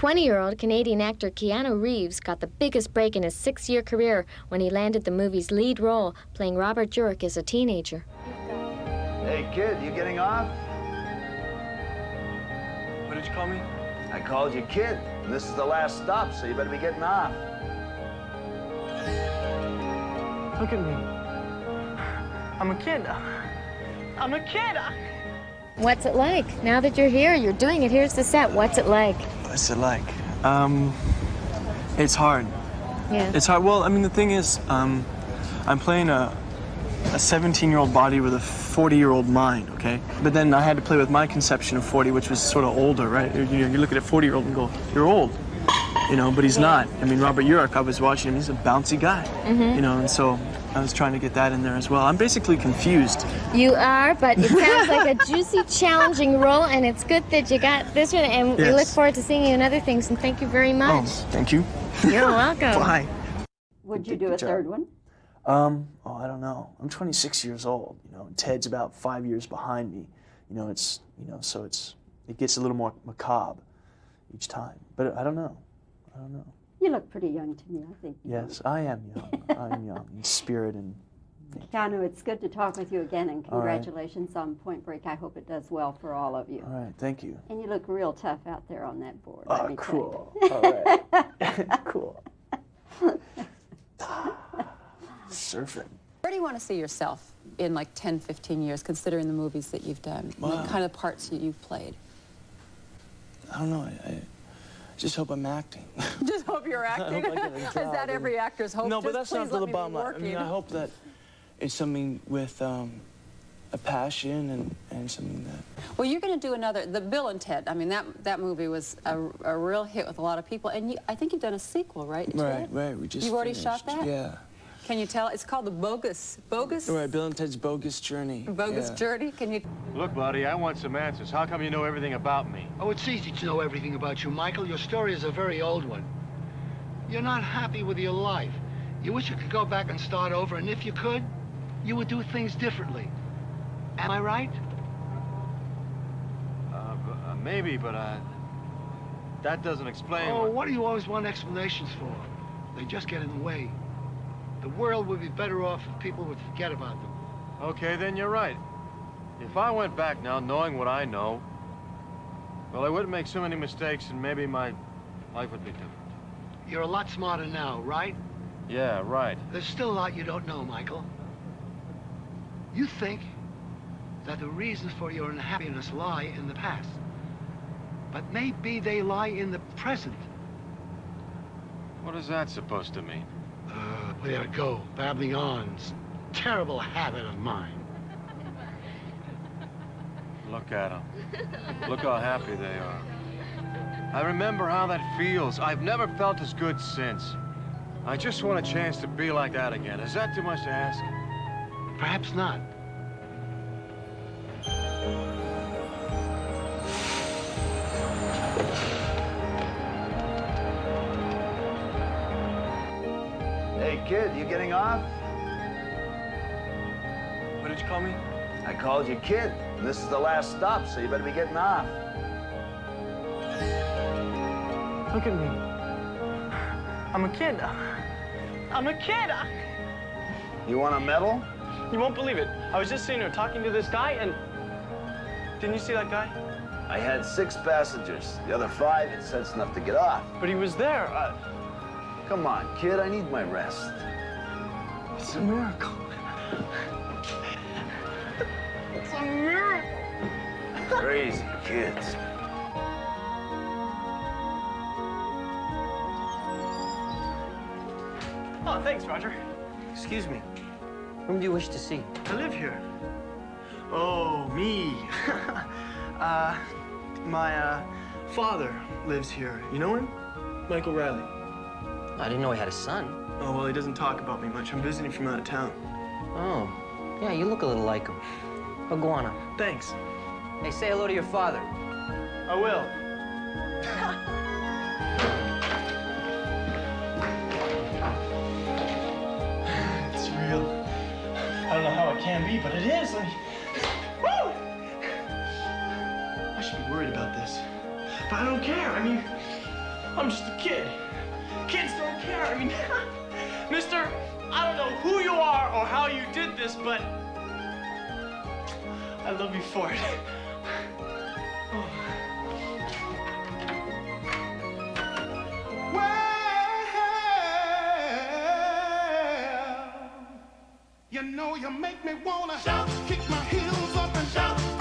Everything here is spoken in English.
20 year old Canadian actor Keanu Reeves got the biggest break in his six year career when he landed the movie's lead role, playing Robert Urich as a teenager. Hey, kid, you getting off? What did you call me? I called you kid, and this is the last stop, so you better be getting off. Look at me. I'm a kid. I'm a kid. What's it like? Now that you're here, you're doing it. Here's the set. What's it like? What's it like? Um, it's hard. Yeah. It's hard. Well, I mean, the thing is, um, I'm playing a a 17-year-old body with a 40-year-old mind. Okay, but then I had to play with my conception of 40, which was sort of older, right? You, you look at a 40-year-old and go, "You're old," you know, but he's not. I mean, Robert Urich, I was watching him. He's a bouncy guy, you know, and so I was trying to get that in there as well. I'm basically confused. You are, but it sounds like a juicy, challenging role, and it's good that you got this one. And we look forward to seeing you in other things. And thank you very Oh, much. thank you. You're welcome. Bye. Would you Good- do a job. third one? Um, oh, I don't know. I'm 26 years old, you know, Ted's about five years behind me. You know, it's, you know, so it's, it gets a little more macabre each time. But I don't know. I don't know. You look pretty young to me, I think. you do. Yes, I am young. I am young in spirit and Keanu, it's good to talk with you again, and All right. congratulations on Point Break. I hope it does well for all of you. all right. Thank you. And you look real tough out there on that board. Ah, let Oh, me tell cool. All right. cool. Surfing. Where do you want to see yourself in like 10, 15 years, considering the movies that you've done, and Wow. the kind of parts that you've played? I don't know. I, I just hope I'm acting. Just hope you're acting. hope I get a Is that and- every actor's hope? no, but Just that's not for the bottom line. I mean, I hope that it's something with um, a passion and, and something that. Well, you're going to do another, the Bill and Ted. I mean, that that movie was a, a real hit with a lot of people, and you, I think you've done a sequel, right? Right, right. We just. You've already shot that? Yeah. Can you tell? It's called the Bogus Bogus All right, Bill and Ted's bogus journey. Bogus yeah. Journey. Can you? Look, buddy, I want some answers. How come you know everything about me? Oh, it's easy to know everything about you, Michael. Your story is a very old one. You're not happy with your life. You wish you could go back and start over, and if you could, you would do things differently. Am I right? Uh, b- uh, maybe, but uh, that doesn't explain. Oh, what- what do you always want explanations for? They just get in the way. The world would be better off if people would forget about them. Okay, then you're right. If I went back now, knowing what I know, well, I wouldn't make so many mistakes, and maybe my life would be different. You're a lot smarter now, right? Yeah, right. There's still a lot you don't know, Michael. You think that the reasons for your unhappiness lie in the past. But maybe they lie in the present. What is that supposed to mean? There it go, babbling on. Terrible habit of mine. Look at them. Look how happy they are. I remember how that feels. I've never felt as good since. I just want a chance to be like that again. Is that too much to ask? Perhaps not. Hey, kid, you getting off? What did you call me? I called you kid, and this is the last stop, so you better be getting off. Look at me. I'm a kid. I'm a kid. You want a medal? You won't believe it. I was just sitting here talking to this guy, and didn't you see that guy? I had six passengers. The other five had sense enough to get off. But he was there. Uh, Come on, kid, I need my rest. it's a miracle. it's a miracle. Crazy kids. Oh, thanks, Roger. Excuse me. Whom do you wish to see? I live here. Oh, me. uh, my uh, father lives here. You know him? Michael Riley. I didn't know he had a son. Oh, well, he doesn't talk about me much. I'm visiting from out of town. Oh, yeah, you look a little like him. Oh, on. now. Thanks. Hey, say hello to your father. I will. it's real. I don't know how it can be, but it is. I woo! I should be worried about this. But I don't care. I mean, I'm just a kid. Kids don't care. I mean, Mister, I don't know who you are or how you did this, but I love you for it. Well, you know you make me wanna shout, kick my heels up and shout.